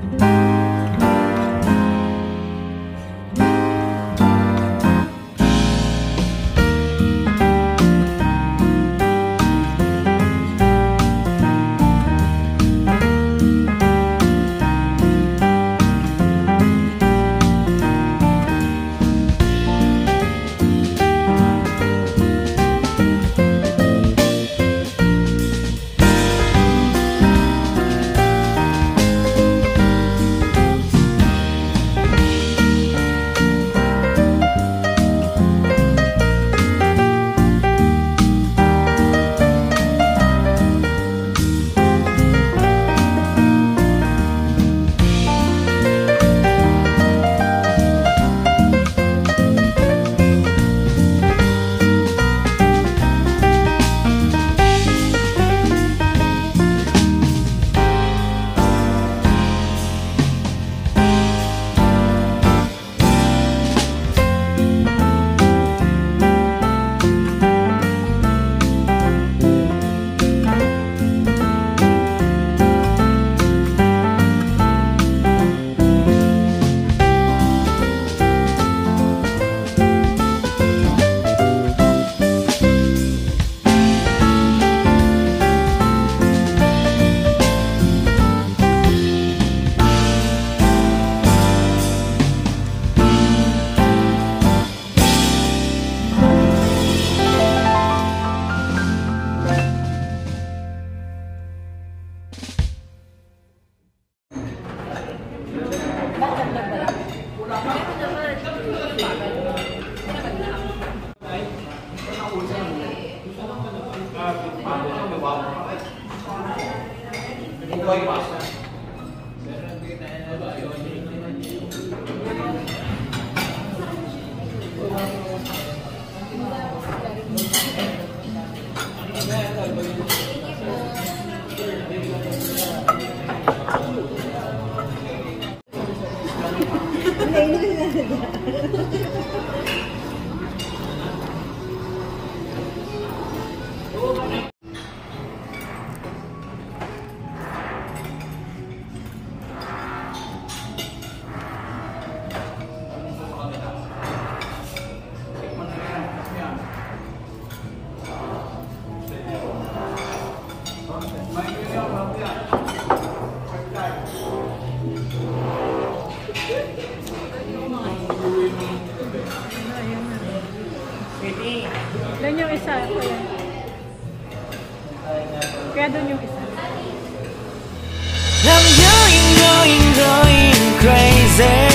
Bye. bypass na. Thank you. Pwede. Doon yung isa. Kuya. Kaya doon yung isa. I'm going, going, going crazy